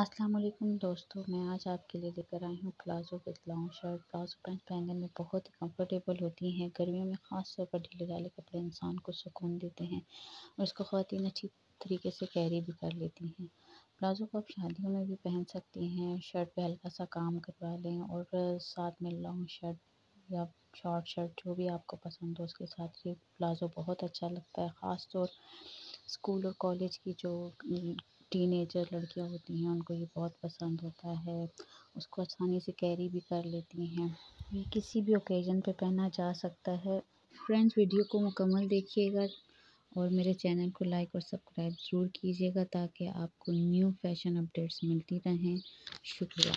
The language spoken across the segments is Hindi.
अस्सलाम वालेकुम दोस्तों, मैं आज आपके लिए लेकर आई हूँ palazzo with long shirt. Palazzo pant पहनने में बहुत ही कंफर्टेबल होती हैं। गर्मियों में ख़ास तौर पर ढीले ढाले कपड़े इंसान को सुकून देते हैं और इसको खातन अच्छी तरीके से कैरी भी कर लेती हैं। प्लाजो को आप शादियों में भी पहन सकती हैं, शर्ट पर हल्का सा काम करवा लें और साथ में लॉन्ग शर्ट या शॉर्ट शर्ट जो भी आपको पसंद हो, उसके साथ ये प्लाजो बहुत अच्छा लगता है। ख़ास तौर स्कूल और कॉलेज की जो टीनेजर लड़कियाँ होती हैं, उनको ये बहुत पसंद होता है। उसको आसानी से कैरी भी कर लेती हैं। ये किसी भी ओकेज़न पे पहना जा सकता है। फ्रेंड्स, वीडियो को मुकम्मल देखिएगा और मेरे चैनल को लाइक और सब्सक्राइब ज़रूर कीजिएगा ताकि आपको न्यू फ़ैशन अपडेट्स मिलती रहें। शुक्रिया।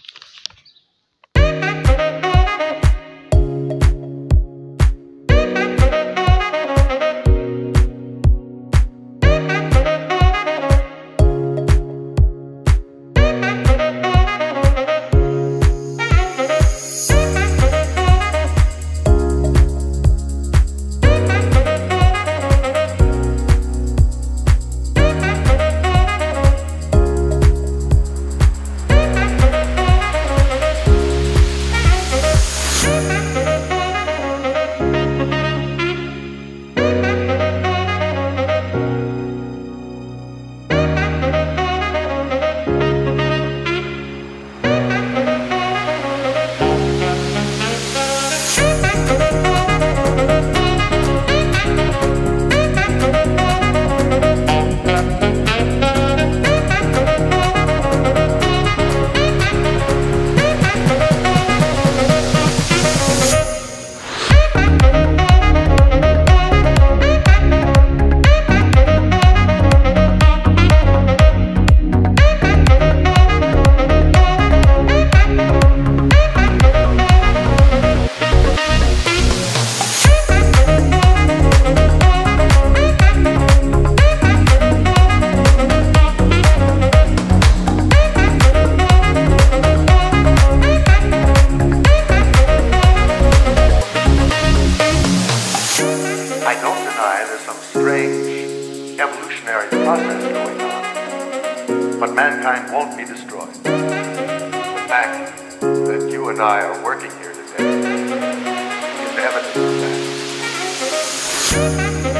But mankind won't be destroyed. The fact that you and I are working here today is evidence of that.